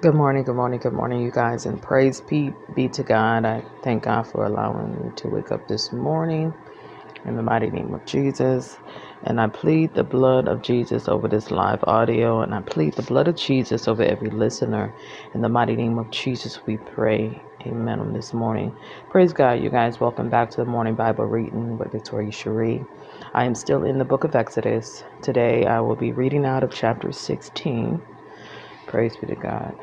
Good morning, good morning, good morning, you guys, and praise be, be to God. I thank God for allowing me to wake up this morning in the mighty name of Jesus. And I plead the blood of Jesus over this live audio, and I plead the blood of Jesus over every listener. In the mighty name of Jesus, we pray. Amen. On this morning, praise God, you guys. Welcome back to the morning Bible reading with Victoria Cheri. I am still in the book of Exodus. Today, I will be reading out of chapter 16. Praise be to God.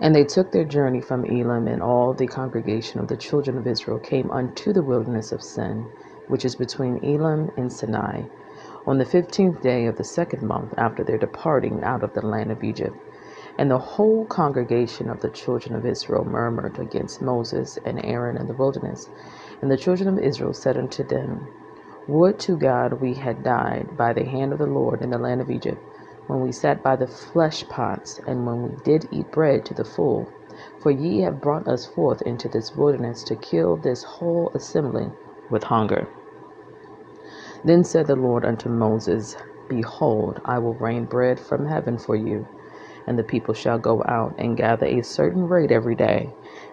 And they took their journey from Elim, and all the congregation of the children of Israel came unto the wilderness of Sin, which is between Elim and Sinai, on the fifteenth day of the second month after their departing out of the land of Egypt. And the whole congregation of the children of Israel murmured against Moses and Aaron in the wilderness. And the children of Israel said unto them, Would to God we had died by the hand of the Lord in the land of Egypt when we sat by the flesh pots, and when we did eat bread to the full. For ye have brought us forth into this wilderness to kill this whole assembly with hunger. Then said the Lord unto Moses, Behold, I will rain bread from heaven for you, and the people shall go out and gather a certain rate every day,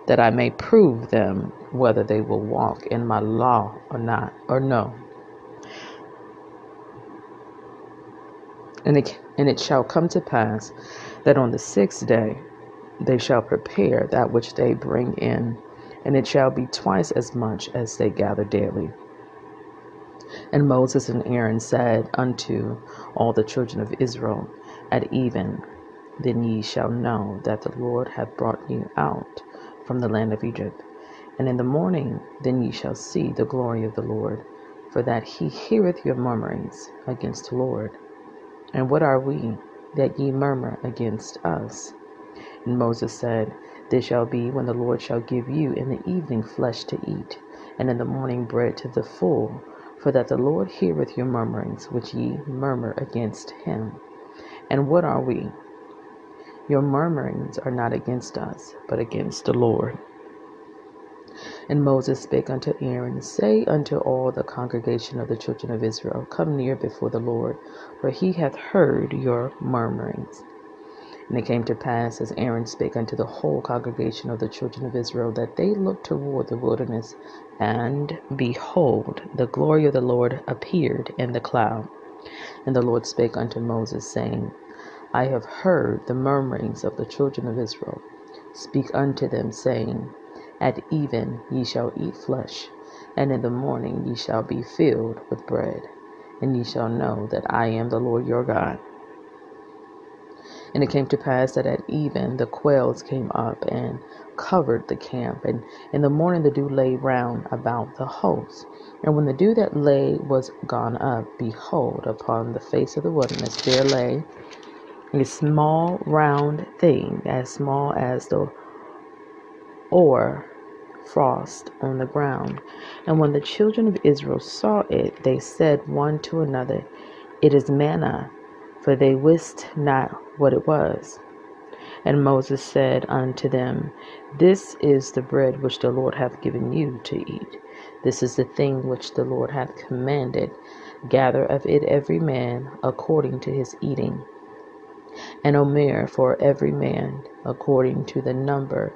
that I may prove them whether they will walk in my law or not, or no. And it, and it shall come to pass that on the sixth day they shall prepare that which they bring in, and it shall be twice as much as they gather daily. And Moses and Aaron said unto all the children of Israel, At even, then ye shall know that the Lord hath brought you out from the land of Egypt. And in the morning, then ye shall see the glory of the Lord, for that he heareth your murmurings against the Lord. And what are we that ye murmur against us? And Moses said, This shall be when the Lord shall give you in the evening flesh to eat, and in the morning bread to the full, for that the Lord heareth your murmurings which ye murmur against him. And what are we? Your murmurings are not against us, but against the Lord. And Moses spake unto Aaron, Say unto all the congregation of the children of Israel, Come near before the Lord, for he hath heard your murmurings. And it came to pass, as Aaron spake unto the whole congregation of the children of Israel, that they looked toward the wilderness, and behold, the glory of the Lord appeared in the cloud. And the Lord spake unto Moses, saying, I have heard the murmurings of the children of Israel. Speak unto them, saying, At even ye shall eat flesh, and in the morning ye shall be filled with bread and ye shall know that I am the Lord your God. And it came to pass that at even the quails came up and covered the camp, and in the morning the dew lay round about the host. And when the dew that lay was gone up, behold, upon the face of the wilderness there lay a small round thing, as small as the hoar frost on the ground. And when the children of Israel saw it, they said one to another, It is manna, for they wist not what it was. And Moses said unto them, This is the bread which the Lord hath given you to eat. This is the thing which the Lord hath commanded. Gather of it every man according to his eating, and omer for every man according to the number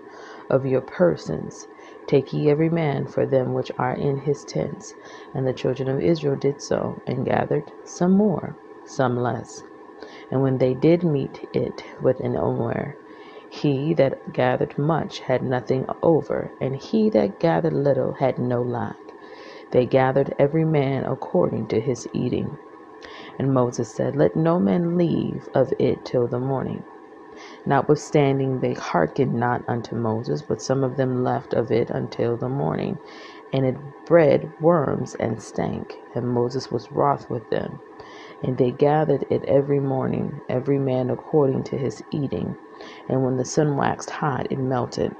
of your persons, Take ye every man for them which are in his tents. And the children of Israel did so, and gathered some more, some less. And when they did mete it with an omer, he that gathered much had nothing over, and he that gathered little had no lack. They gathered every man according to his eating. And Moses said, Let no man leave of it till the morning. Notwithstanding, they hearkened not unto Moses, but some of them left of it until the morning. And it bred worms and stank. And Moses was wroth with them. And they gathered it every morning, every man according to his eating. And when the sun waxed hot, it melted.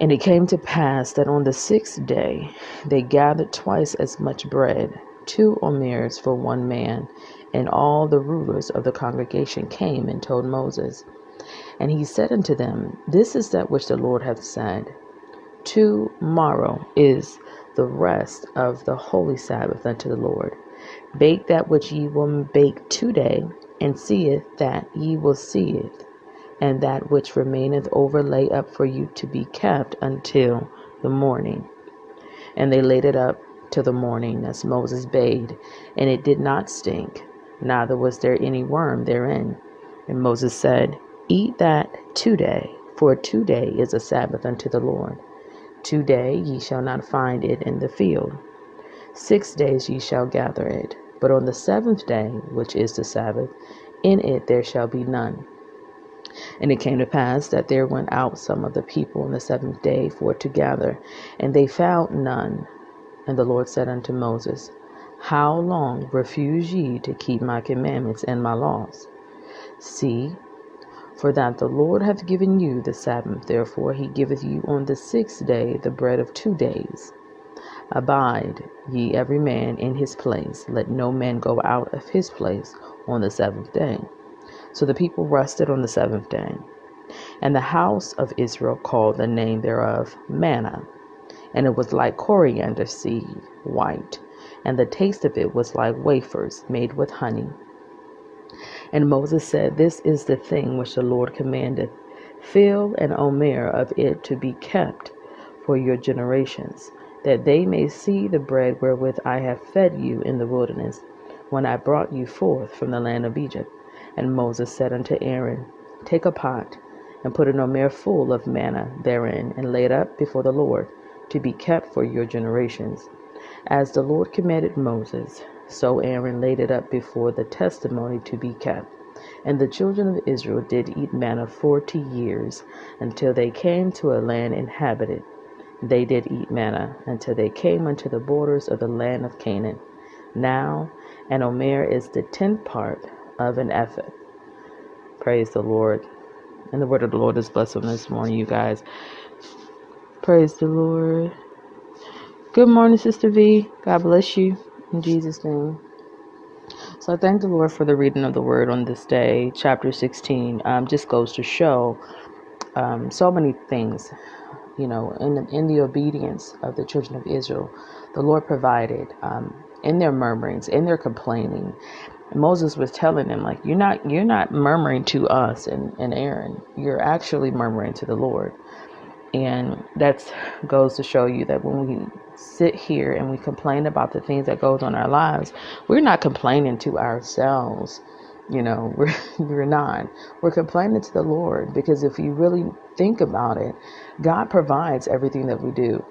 And it came to pass that on the sixth day they gathered twice as much bread, two omers for one man, and all the rulers of the congregation came and told Moses. And he said unto them, This is that which the Lord hath said. Tomorrow is the rest of the holy Sabbath unto the Lord. Bake that which ye will bake today, and seeth that ye will see it, and that which remaineth over lay up for you to be kept until the morning. And they laid it up till the morning, as Moses bade, and it did not stink, neither was there any worm therein. And Moses said, Eat that today, for today is a Sabbath unto the Lord. Today ye shall not find it in the field. Six days ye shall gather it, but on the seventh day, which is the Sabbath, in it there shall be none. And it came to pass that there went out some of the people on the seventh day for to gather, and they found none. And the Lord said unto Moses, How long refuse ye to keep my commandments and my laws? See, for that the Lord hath given you the Sabbath, therefore he giveth you on the sixth day the bread of two days. Abide ye every man in his place, let no man go out of his place on the seventh day. So the people rested on the seventh day. And the house of Israel called the name thereof manna, and it was like coriander seed, white, and the taste of it was like wafers made with honey. And Moses said, This is the thing which the Lord commanded. Fill an omer of it to be kept for your generations, that they may see the bread wherewith I have fed you in the wilderness, when I brought you forth from the land of Egypt. And Moses said unto Aaron, Take a pot, and put an omer full of manna therein, and lay it up before the Lord, to be kept for your generations. As the Lord commanded Moses, so Aaron laid it up before the testimony to be kept. And the children of Israel did eat manna forty years, until they came to a land inhabited. They did eat manna until they came unto the borders of the land of Canaan. Now an omer is the tenth part of an ephah. Praise the Lord. And the word of the Lord is blessed on this morning, you guys. Praise the Lord. Good morning, Sister V. God bless you. In Jesus' name. So I thank the Lord for the reading of the word on this day. Chapter 16 um, just goes to show um, so many things, you know, in the, in the obedience of the children of Israel, the Lord provided um, in their murmurings, in their complaining. Moses was telling them, like, you're not you're not murmuring to us and, and Aaron. You're actually murmuring to the Lord. And that goes to show you that when we sit here and we complain about the things that goes on our lives, we're not complaining to ourselves. You know, we're we're not. We're complaining to the Lord because if you really think about it, God provides everything that we do.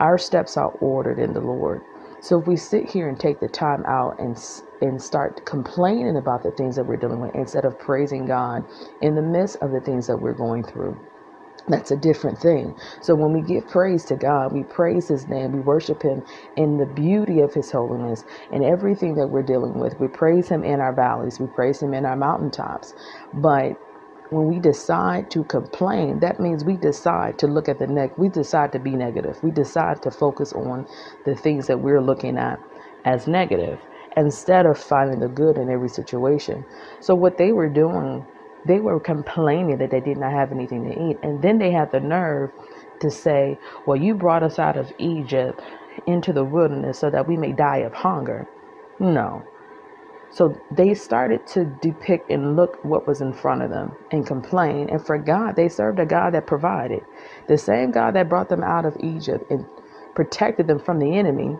Our steps are ordered in the Lord. So if we sit here and take the time out and and start complaining about the things that we're dealing with instead of praising God in the midst of the things that we're going through, that's a different thing. So when we give praise to God, we praise His name, we worship Him in the beauty of His holiness and everything that we're dealing with. We praise Him in our valleys, we praise Him in our mountaintops. But when we decide to complain, that means we decide to look at the neck. We decide to be negative. We decide to focus on the things that we're looking at as negative instead of finding the good in every situation. So what they were doing they were complaining that they did not have anything to eat. And then they had the nerve to say, Well, you brought us out of Egypt into the wilderness so that we may die of hunger. No. So they started to depict and look what was in front of them and complain and for God, they served a God that provided. The same God that brought them out of Egypt and protected them from the enemy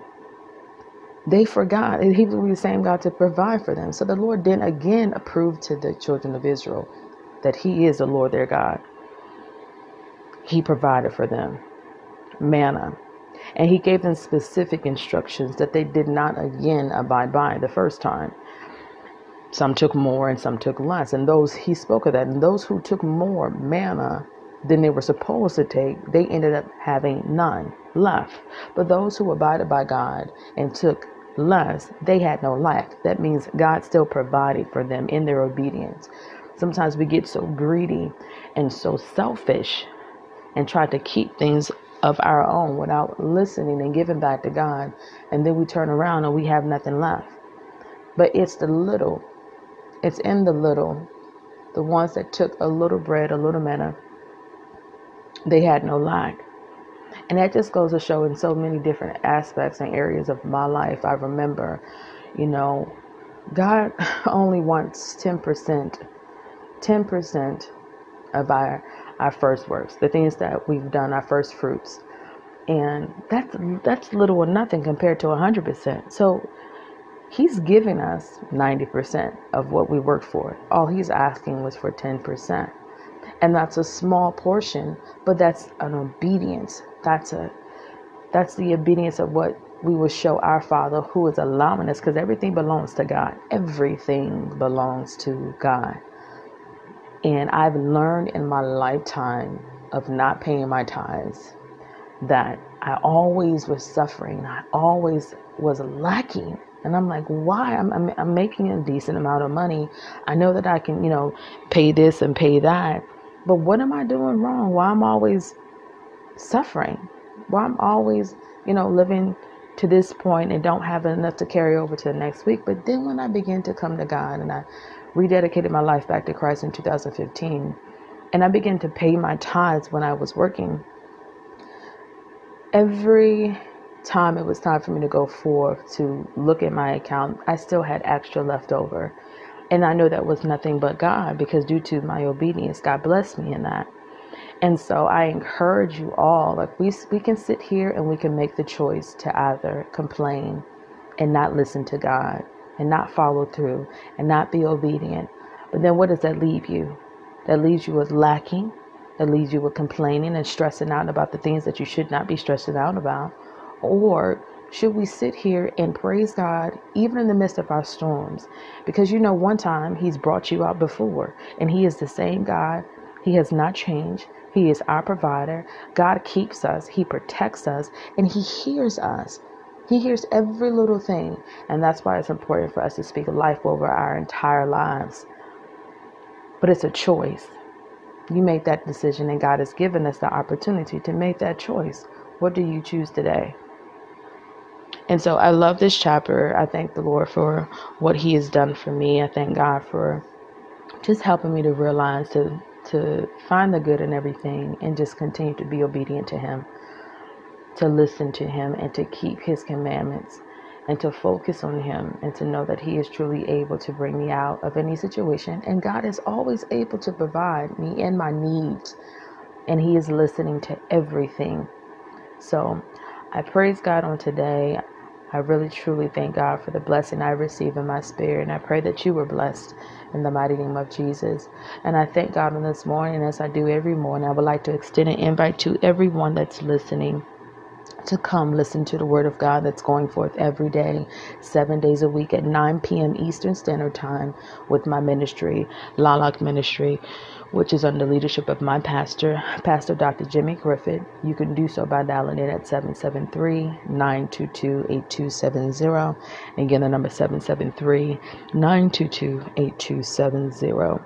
they forgot and he was the same God to provide for them. So the Lord then again approved to the children of Israel that he is the Lord their God. He provided for them manna. And he gave them specific instructions that they did not again abide by the first time. Some took more and some took less. And those, he spoke of that. And those who took more manna than they were supposed to take, they ended up having none left. But those who abided by God and took lust, they had no lack. That means God still provided for them in their obedience. Sometimes we get so greedy and so selfish and try to keep things of our own without listening and giving back to God. And then we turn around and we have nothing left. But it's the little, it's in the little, the ones that took a little bread, a little manna, they had no lack. And that just goes to show in so many different aspects and areas of my life. I remember, you know, God only wants 10%, 10% of our, our first works, the things that we've done, our first fruits. And that's that's little or nothing compared to 100%. So he's giving us 90% of what we worked for. All he's asking was for 10%. And that's a small portion, but that's an obedience. That's a that's the obedience of what we will show our Father who is allowing us because everything belongs to God. Everything belongs to God. And I've learned in my lifetime of not paying my tithes that I always was suffering. I always was lacking. And I'm like, why? I'm, I'm, I'm making a decent amount of money. I know that I can, you know, pay this and pay that. But what am I doing wrong? Why I'm always suffering? Why I'm always, you know, living to this point and don't have enough to carry over to the next week. But then when I began to come to God and I rededicated my life back to Christ in 2015, and I began to pay my tithes when I was working, every time it was time for me to go forth to look at my account, I still had extra left over. And I know that was nothing but God because due to my obedience, God blessed me in that. And so I encourage you all, like we we can sit here and we can make the choice to either complain and not listen to God and not follow through and not be obedient. But then what does that leave you? That leaves you with lacking. That leaves you with complaining and stressing out about the things that you should not be stressing out about. Or should we sit here and praise God even in the midst of our storms? Because you know, one time He's brought you out before, and He is the same God. He has not changed. He is our provider. God keeps us, He protects us, and He hears us. He hears every little thing. And that's why it's important for us to speak life over our entire lives. But it's a choice. You make that decision, and God has given us the opportunity to make that choice. What do you choose today? And so I love this chapter. I thank the Lord for what He has done for me. I thank God for just helping me to realize to to find the good in everything and just continue to be obedient to Him, to listen to Him, and to keep His commandments, and to focus on Him, and to know that He is truly able to bring me out of any situation. And God is always able to provide me and my needs, and He is listening to everything. So I praise God on today. I really truly thank God for the blessing I receive in my spirit, and I pray that you were blessed in the mighty name of Jesus. And I thank God on this morning, as I do every morning. I would like to extend an invite to everyone that's listening to come listen to the word of God that's going forth every day, seven days a week at 9 p.m. Eastern Standard Time with my ministry, Lalak Ministry which is under leadership of my pastor, Pastor Dr. Jimmy Griffith. You can do so by dialing in at 773-922-8270. Again, the number 773-922-8270.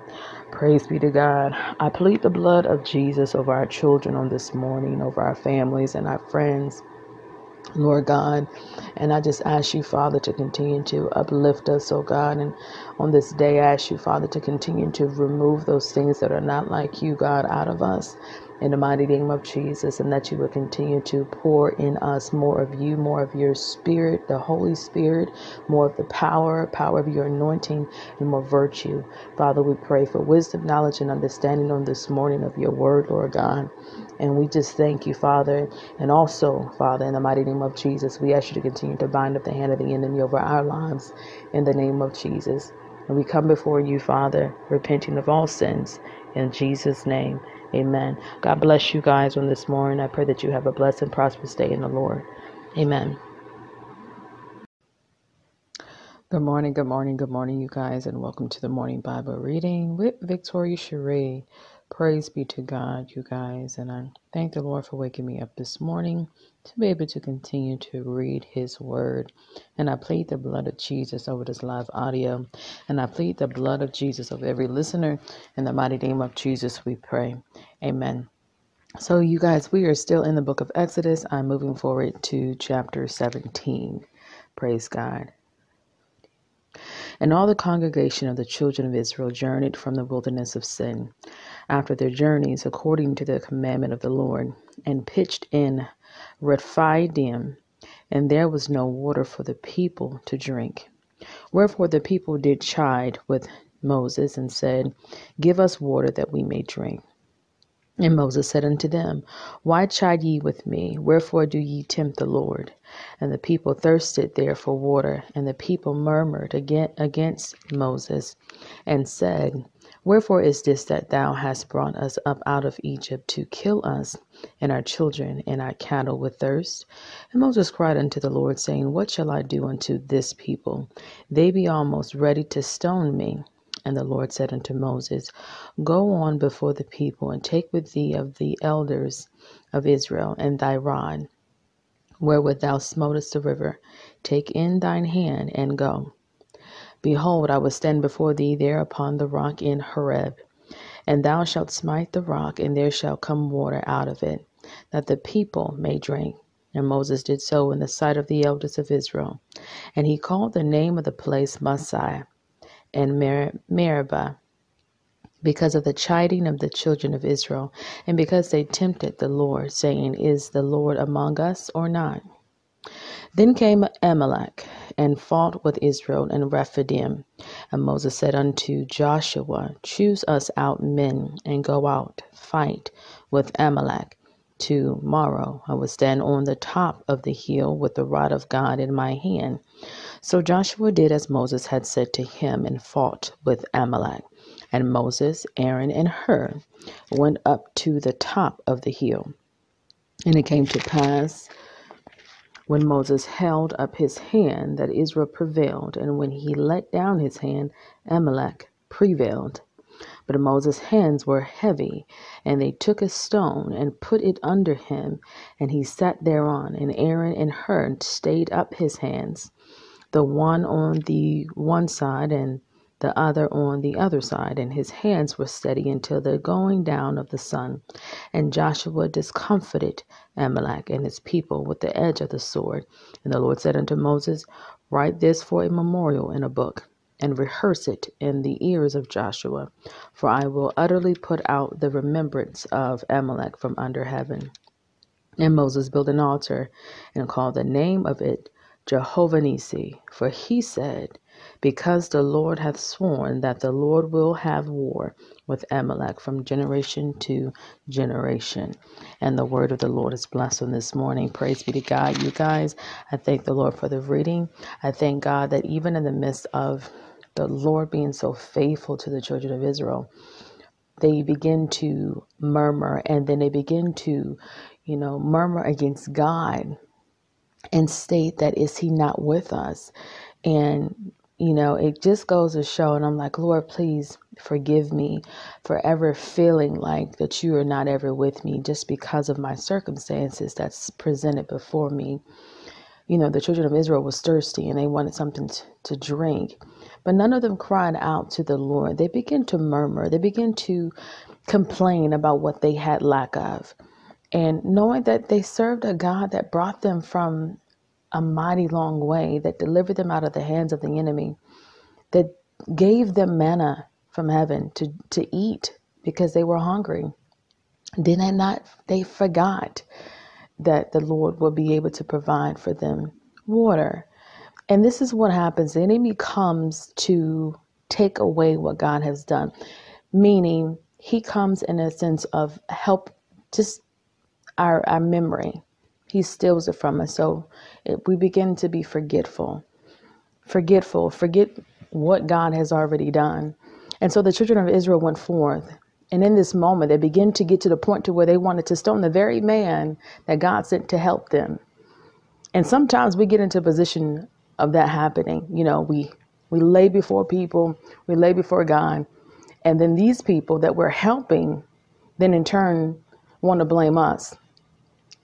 Praise be to God. I plead the blood of Jesus over our children on this morning, over our families and our friends. Lord God. And I just ask you, Father, to continue to uplift us, oh God. And on this day, I ask you, Father, to continue to remove those things that are not like you, God, out of us in the mighty name of Jesus, and that you will continue to pour in us more of you, more of your spirit, the Holy Spirit, more of the power, power of your anointing, and more virtue. Father, we pray for wisdom, knowledge, and understanding on this morning of your word, Lord God. And we just thank you, Father. And also, Father, in the mighty name of Jesus, we ask you to continue to bind up the hand of the enemy over our lives in the name of Jesus. And we come before you, Father, repenting of all sins in Jesus' name. Amen. God bless you guys on this morning. I pray that you have a blessed and prosperous day in the Lord. Amen. Good morning, good morning, good morning, you guys, and welcome to the morning Bible reading with Victoria Cheri. Praise be to God, you guys. And I thank the Lord for waking me up this morning to be able to continue to read His Word. And I plead the blood of Jesus over this live audio. And I plead the blood of Jesus over every listener. In the mighty name of Jesus, we pray. Amen. So, you guys, we are still in the book of Exodus. I'm moving forward to chapter 17. Praise God. And all the congregation of the children of Israel journeyed from the wilderness of Sin after their journeys according to the commandment of the Lord, and pitched in Rephidim, and there was no water for the people to drink. Wherefore the people did chide with Moses and said, Give us water that we may drink. And Moses said unto them, Why chide ye with me? Wherefore do ye tempt the Lord? And the people thirsted there for water, and the people murmured against Moses, and said, Wherefore is this that thou hast brought us up out of Egypt to kill us and our children and our cattle with thirst? And Moses cried unto the Lord, saying, What shall I do unto this people? They be almost ready to stone me. And the Lord said unto Moses, Go on before the people, and take with thee of the elders of Israel, and thy rod, wherewith thou smotest the river. Take in thine hand, and go. Behold, I will stand before thee there upon the rock in Horeb. And thou shalt smite the rock, and there shall come water out of it, that the people may drink. And Moses did so in the sight of the elders of Israel. And he called the name of the place Massah and Mer- Meribah because of the chiding of the children of Israel, and because they tempted the Lord, saying, Is the Lord among us or not? Then came Amalek and fought with Israel and Rephidim. And Moses said unto Joshua, Choose us out men and go out, fight with Amalek. Tomorrow I will stand on the top of the hill with the rod of God in my hand. So Joshua did as Moses had said to him and fought with Amalek. And Moses, Aaron, and Hur went up to the top of the hill. And it came to pass when Moses held up his hand that Israel prevailed, and when he let down his hand, Amalek prevailed. But Moses' hands were heavy, and they took a stone and put it under him, and he sat thereon. And Aaron and Hur stayed up his hands, the one on the one side and the other on the other side, and his hands were steady until the going down of the sun. And Joshua discomfited Amalek and his people with the edge of the sword. And the Lord said unto Moses, Write this for a memorial in a book and rehearse it in the ears of Joshua, for I will utterly put out the remembrance of Amalek from under heaven. And Moses built an altar and called the name of it Jehovah Nissi, for he said, Because the Lord hath sworn that the Lord will have war with Amalek from generation to generation. And the word of the Lord is blessed on this morning. Praise be to God, you guys. I thank the Lord for the reading. I thank God that even in the midst of the Lord being so faithful to the children of Israel, they begin to murmur and then they begin to, you know, murmur against God and state that is he not with us? And you know, it just goes to show, and I'm like, Lord, please forgive me for ever feeling like that you are not ever with me just because of my circumstances that's presented before me. You know, the children of Israel was thirsty and they wanted something to, to drink. But none of them cried out to the Lord. They began to murmur, they began to complain about what they had lack of. And knowing that they served a God that brought them from a mighty long way, that delivered them out of the hands of the enemy, that gave them manna from heaven to, to eat because they were hungry. Did they not, they forgot that the Lord will be able to provide for them water. And this is what happens the enemy comes to take away what God has done, meaning he comes in a sense of help, just our, our memory. He steals it from us. So we begin to be forgetful, forgetful, forget what God has already done. And so the children of Israel went forth. And in this moment, they begin to get to the point to where they wanted to stone the very man that God sent to help them. And sometimes we get into a position of that happening. You know, we we lay before people, we lay before God, and then these people that we're helping then in turn want to blame us.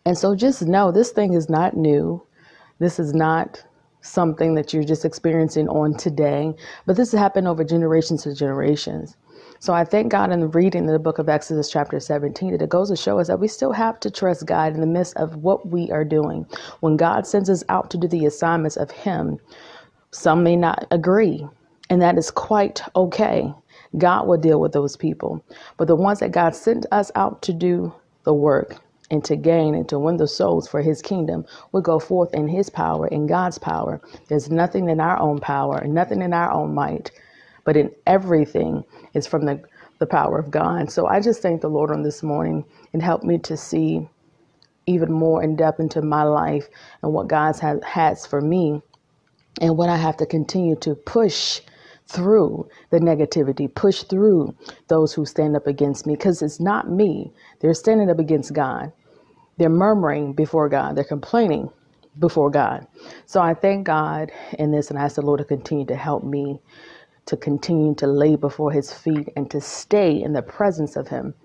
And so just know this thing is not new. This is not something that you're just experiencing on today, but this has happened over generations to generations. So I thank God in reading the book of Exodus, chapter 17, that it goes to show us that we still have to trust God in the midst of what we are doing. When God sends us out to do the assignments of Him, some may not agree, and that is quite okay. God will deal with those people. But the ones that God sent us out to do the work, and to gain and to win the souls for his kingdom would go forth in his power, in God's power. There's nothing in our own power, nothing in our own might, but in everything is from the, the power of God. So I just thank the Lord on this morning and help me to see even more in depth into my life and what God has, has for me and what I have to continue to push through the negativity, push through those who stand up against me because it's not me. They're standing up against God. They're murmuring before God, they're complaining before God. So I thank God in this and I ask the Lord to continue to help me to continue to lay before his feet and to stay in the presence of him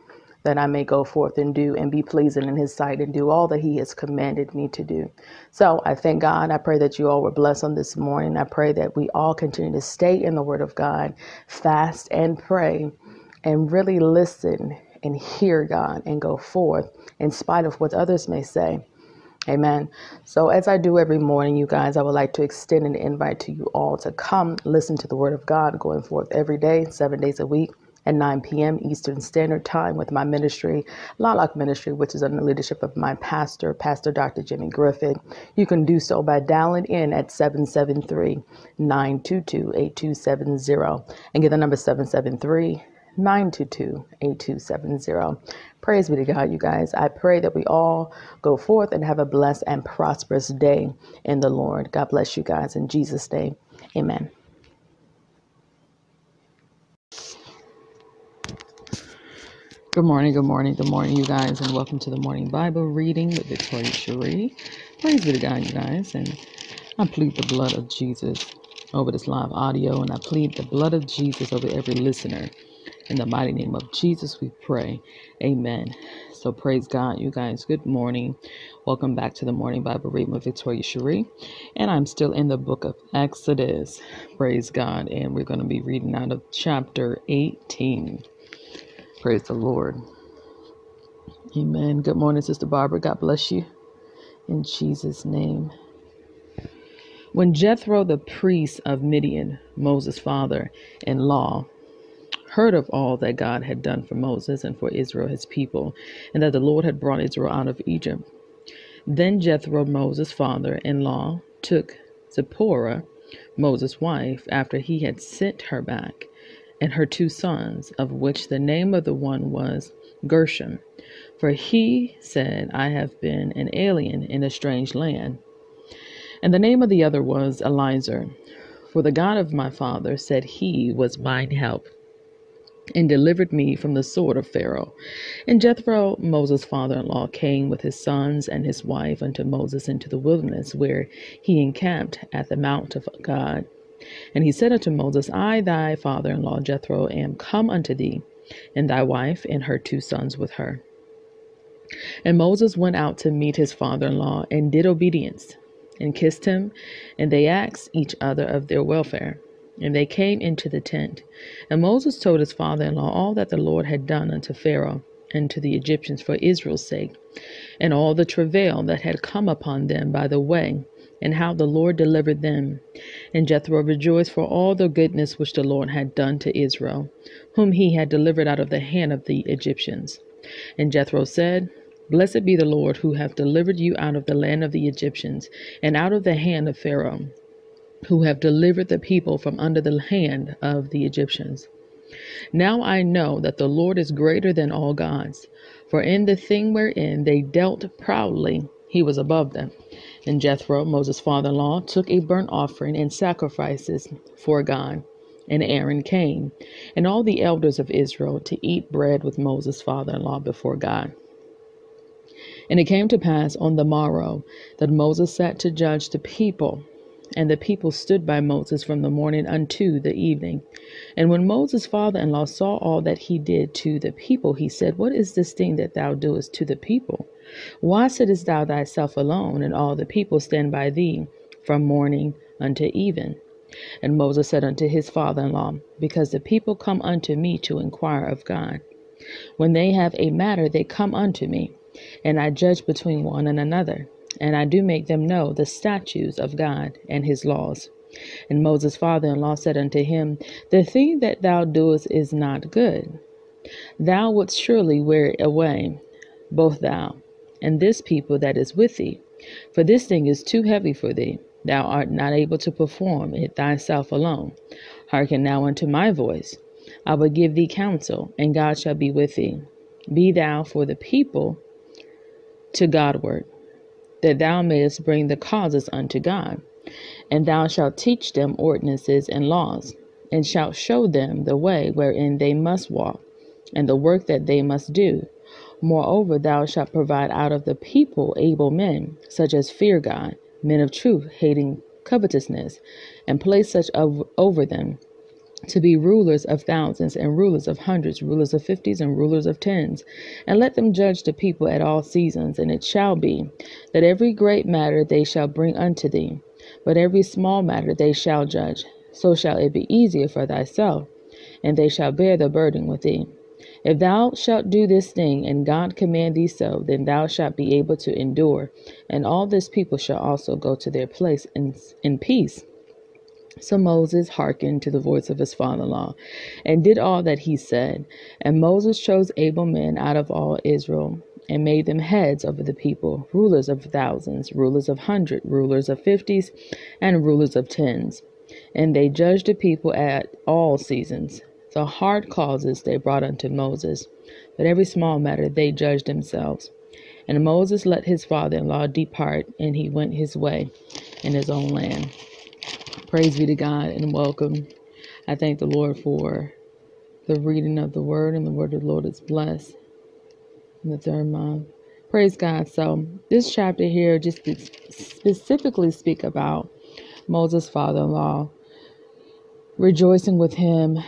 that I may go forth and do and be pleasing in his sight and do all that he has commanded me to do. So I thank God. I pray that you all were blessed on this morning. I pray that we all continue to stay in the word of God, fast and pray, and really listen and hear God and go forth in spite of what others may say. Amen. So, as I do every morning, you guys, I would like to extend an invite to you all to come listen to the Word of God going forth every day, seven days a week at 9 p.m. Eastern Standard Time with my ministry, Lalock Ministry, which is under the leadership of my pastor, Pastor Dr. Jimmy Griffith. You can do so by dialing in at 773 922 8270 and get the number 773 922 8270. Praise be to God, you guys. I pray that we all go forth and have a blessed and prosperous day in the Lord. God bless you guys in Jesus' name. Amen. Good morning, good morning, good morning, you guys, and welcome to the morning Bible reading with Victoria Cheri. Praise be to God, you guys, and I plead the blood of Jesus over this live audio, and I plead the blood of Jesus over every listener. In the mighty name of Jesus, we pray. Amen. So praise God, you guys. Good morning. Welcome back to the morning Bible reading with Victoria Cheri. And I'm still in the book of Exodus. Praise God. And we're going to be reading out of chapter 18. Praise the Lord. Amen. Good morning, Sister Barbara. God bless you. In Jesus' name. When Jethro, the priest of Midian, Moses' father in law, heard of all that God had done for Moses and for Israel, his people, and that the Lord had brought Israel out of Egypt. Then Jethro, Moses' father in law, took Zipporah, Moses' wife, after he had sent her back, and her two sons, of which the name of the one was Gershom. For he said, I have been an alien in a strange land. And the name of the other was Eliezer. For the God of my father said he was mine help and delivered me from the sword of Pharaoh. And Jethro, Moses' father in law, came with his sons and his wife unto Moses into the wilderness, where he encamped at the mount of God. And he said unto Moses, I, thy father in law Jethro, am come unto thee, and thy wife and her two sons with her. And Moses went out to meet his father in law, and did obedience, and kissed him, and they asked each other of their welfare. And they came into the tent. And Moses told his father in law all that the Lord had done unto Pharaoh and to the Egyptians for Israel's sake, and all the travail that had come upon them by the way, and how the Lord delivered them. And Jethro rejoiced for all the goodness which the Lord had done to Israel, whom he had delivered out of the hand of the Egyptians. And Jethro said, Blessed be the Lord who hath delivered you out of the land of the Egyptians, and out of the hand of Pharaoh who have delivered the people from under the hand of the Egyptians. Now I know that the Lord is greater than all gods, for in the thing wherein they dealt proudly, he was above them. And Jethro, Moses' father in law, took a burnt offering and sacrifices for God. And Aaron came, and all the elders of Israel, to eat bread with Moses' father in law before God. And it came to pass on the morrow that Moses sat to judge the people and the people stood by Moses from the morning unto the evening. And when Moses' father in law saw all that he did to the people, he said, What is this thing that thou doest to the people? Why sittest thou thyself alone, and all the people stand by thee from morning unto even? And Moses said unto his father in law, Because the people come unto me to inquire of God. When they have a matter, they come unto me, and I judge between one and another and I do make them know the statutes of God and his laws. And Moses' father in law said unto him, The thing that thou doest is not good. Thou wouldst surely wear it away, both thou and this people that is with thee. For this thing is too heavy for thee. Thou art not able to perform it thyself alone. Hearken now unto my voice. I will give thee counsel, and God shall be with thee. Be thou for the people to Godward, that thou mayest bring the causes unto God. And thou shalt teach them ordinances and laws, and shalt show them the way wherein they must walk, and the work that they must do. Moreover, thou shalt provide out of the people able men, such as fear God, men of truth, hating covetousness, and place such over them to be rulers of thousands and rulers of hundreds, rulers of fifties and rulers of tens, and let them judge the people at all seasons. And it shall be that every great matter they shall bring unto thee, but every small matter they shall judge. So shall it be easier for thyself, and they shall bear the burden with thee. If thou shalt do this thing, and God command thee so, then thou shalt be able to endure, and all this people shall also go to their place in, in peace. So Moses hearkened to the voice of his father in law and did all that he said. And Moses chose able men out of all Israel and made them heads over the people, rulers of thousands, rulers of hundreds, rulers of fifties, and rulers of tens. And they judged the people at all seasons. The hard causes they brought unto Moses, but every small matter they judged themselves. And Moses let his father in law depart, and he went his way in his own land. Praise be to God and welcome. I thank the Lord for the reading of the word, and the word of the Lord is blessed in the third month. Praise God. So, this chapter here just specifically speak about Moses' father-in-law rejoicing with him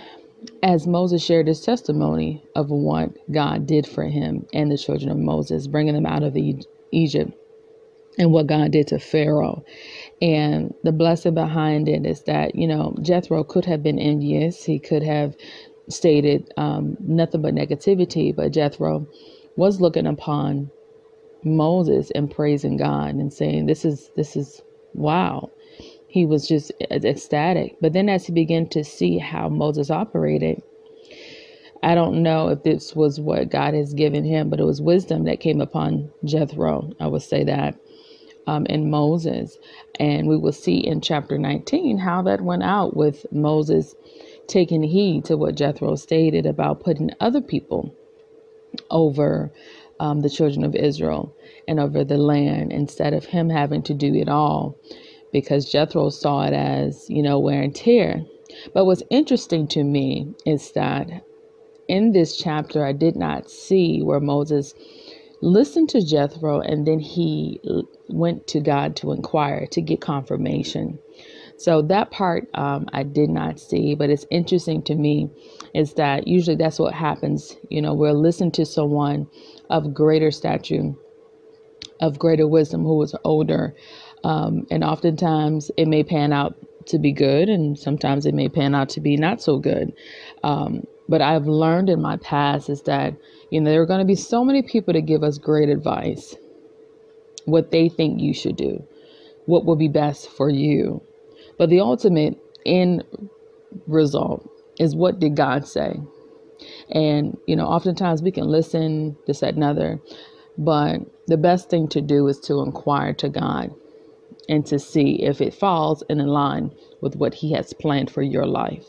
as Moses shared his testimony of what God did for him and the children of Moses, bringing them out of Egypt and what God did to Pharaoh. And the blessing behind it is that, you know, Jethro could have been envious. He could have stated um, nothing but negativity, but Jethro was looking upon Moses and praising God and saying, This is, this is wow. He was just ecstatic. But then as he began to see how Moses operated, I don't know if this was what God has given him, but it was wisdom that came upon Jethro. I would say that um, in Moses. And we will see in chapter 19 how that went out with Moses taking heed to what Jethro stated about putting other people over um, the children of Israel and over the land instead of him having to do it all because Jethro saw it as, you know, wear and tear. But what's interesting to me is that in this chapter, I did not see where Moses listened to Jethro and then he went to God to inquire to get confirmation. So that part um, I did not see, but it's interesting to me is that usually that's what happens. You know, we'll listen to someone of greater stature, of greater wisdom who is older, um, and oftentimes it may pan out to be good, and sometimes it may pan out to be not so good. Um, but I've learned in my past is that you know, there are going to be so many people to give us great advice, what they think you should do, what will be best for you. But the ultimate end result is what did God say? And, you know, oftentimes we can listen, this, that, and other, but the best thing to do is to inquire to God and to see if it falls in line with what He has planned for your life.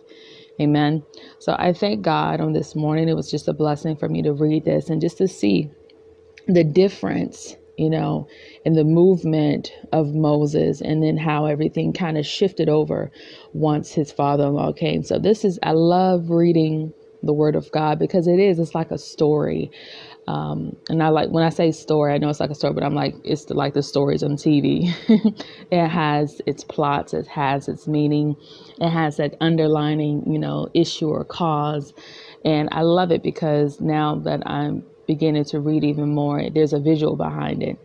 Amen. So I thank God on this morning. It was just a blessing for me to read this and just to see the difference, you know, in the movement of Moses and then how everything kind of shifted over once his father in law came. So this is, I love reading the word of God because it is, it's like a story. Um, and I like when I say story, I know it's like a story, but I'm like it's the, like the stories on TV. it has its plots, it has its meaning, it has that underlining, you know, issue or cause, and I love it because now that I'm beginning to read even more, there's a visual behind it.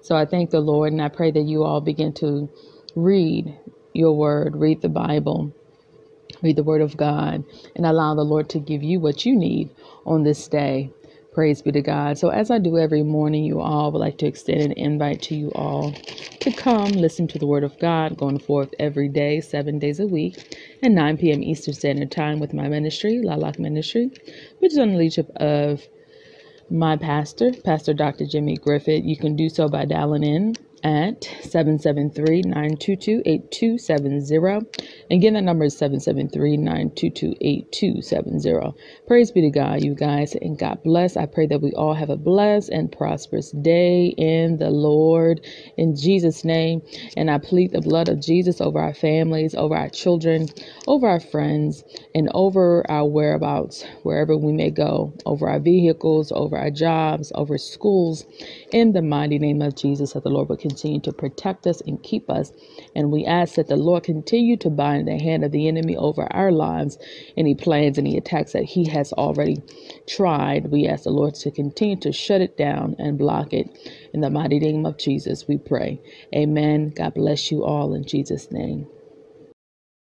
So I thank the Lord, and I pray that you all begin to read your word, read the Bible, read the Word of God, and allow the Lord to give you what you need on this day. Praise be to God. So, as I do every morning, you all would like to extend an invite to you all to come listen to the Word of God going forth every day, seven days a week, at 9 p.m. Eastern Standard Time with my ministry, Lalak Ministry, which is on the leadership of my pastor, Pastor Dr. Jimmy Griffith. You can do so by dialing in at 773-922-8270. Again, that number is 773-922-8270. Praise be to God, you guys, and God bless. I pray that we all have a blessed and prosperous day in the Lord in Jesus' name. And I plead the blood of Jesus over our families, over our children, over our friends, and over our whereabouts, wherever we may go, over our vehicles, over our jobs, over schools, in the mighty name of Jesus, that the Lord will continue to protect us and keep us. And we ask that the Lord continue to bind the hand of the enemy over our lives, any plans, any attacks that he has already tried. We ask the Lord to continue to shut it down and block it. In the mighty name of Jesus, we pray. Amen. God bless you all in Jesus' name.